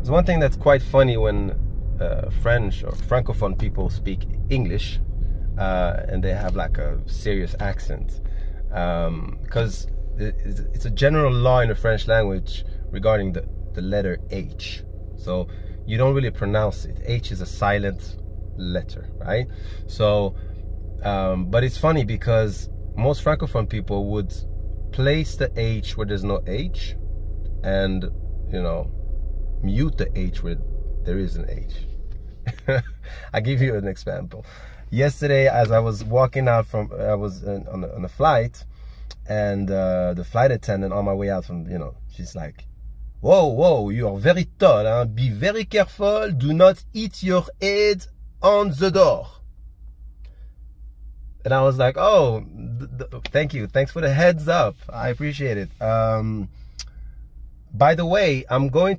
There's one thing that's quite funny when uh, French or Francophone people speak English uh, and they have like a serious accent. Because um, it's a general law in the French language regarding the, the letter H. So you don't really pronounce it. H is a silent letter, right? So, um, but it's funny because most Francophone people would place the H where there's no H and, you know, mute the H where there is an H. I give you an example. Yesterday, as I was walking out from, I was on, a, on a flight, and uh, the flight attendant on my way out from, you know, she's like, whoa, whoa, you are very tall, huh? be very careful, do not hit your head on the door. And I was like, oh, thank you. Thanks for the heads up. I appreciate it. Um, by the way, I'm going